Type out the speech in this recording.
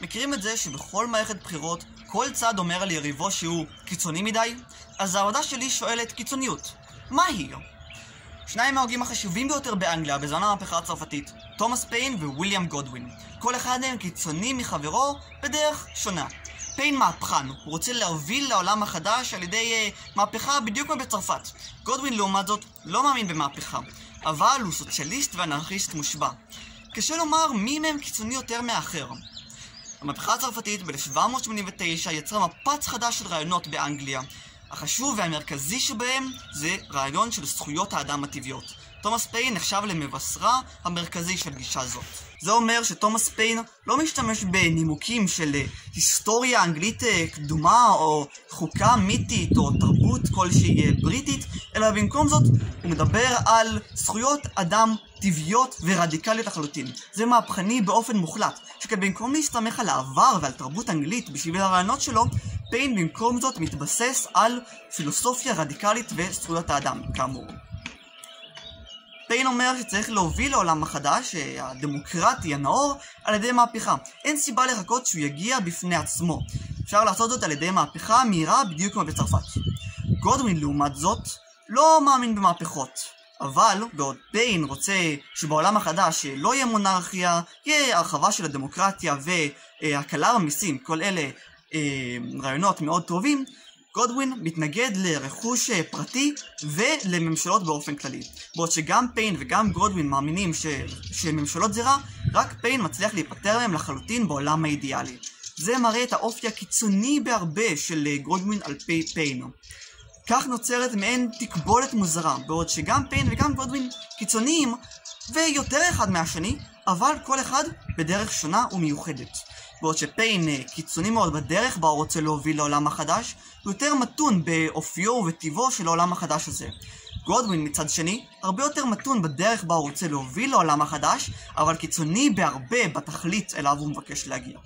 מכירים את זה שבכל מערכת בחירות כל צד אומר על יריבו שהוא קיצוני מדי? אז העבודה שלי שואלת קיצוניות. מה היא? שניים מההוגים החשובים ביותר באנגליה בזמן המהפכה הצרפתית, תומאס פיין וויליאם גודווין. כל אחד מהם קיצוני מחברו בדרך שונה. פיין מהפכן, הוא רוצה להוביל לעולם החדש על ידי uh, מהפכה בדיוק כמו בצרפת. גודווין לעומת זאת לא מאמין במהפכה, אבל הוא סוציאליסט ואנרכיסט מושבע. קשה לומר מי מהם קיצוני יותר מאחר. המהפכה הצרפתית ב-1789 יצרה מפץ חדש של רעיונות באנגליה. החשוב והמרכזי שבהם זה רעיון של זכויות האדם הטבעיות. תומאס פיין נחשב למבשרה המרכזי של גישה זאת. זה אומר שתומאס פיין לא משתמש בנימוקים של אה, היסטוריה אנגלית אה, קדומה או חוקה מיתית או תרבות כלשהי אה, בריטית, אלא במקום זאת הוא מדבר על זכויות אדם טבעיות ורדיקליות לחלוטין. זה מהפכני באופן מוחלט, שכן במקום להסתמך על העבר ועל תרבות אנגלית בשביל הרעיונות שלו, פיין במקום זאת מתבסס על פילוסופיה רדיקלית וזכויות האדם, כאמור. פיין אומר שצריך להוביל לעולם החדש, הדמוקרטי, הנאור, על ידי מהפכה. אין סיבה לחכות שהוא יגיע בפני עצמו. אפשר לעשות זאת על ידי מהפכה מהירה בדיוק כמו בצרפת. גודווין לעומת זאת, לא מאמין במהפכות. אבל בעוד פיין רוצה שבעולם החדש לא יהיה מונרכיה, יהיה הרחבה של הדמוקרטיה והקלה במיסים, כל אלה אה, רעיונות מאוד טובים, גודווין מתנגד לרכוש אה, פרטי ולממשלות באופן כללי. בעוד שגם פיין וגם גודווין מאמינים ש... שממשלות זה רע, רק פיין מצליח להיפטר מהם לחלוטין בעולם האידיאלי. זה מראה את האופי הקיצוני בהרבה של אה, גודווין על פי פיין. כך נוצרת מעין תקבולת מוזרה, בעוד שגם פיין וגם גודווין קיצוניים ויותר אחד מהשני, אבל כל אחד בדרך שונה ומיוחדת. בעוד שפיין אה, קיצוני מאוד בדרך בה הוא רוצה להוביל לעולם החדש, הוא יותר מתון באופיו ובטיבו של העולם החדש הזה. גודווין מצד שני, הרבה יותר מתון בדרך בה הוא רוצה להוביל לעולם החדש, אבל קיצוני בהרבה בתכלית אליו הוא מבקש להגיע.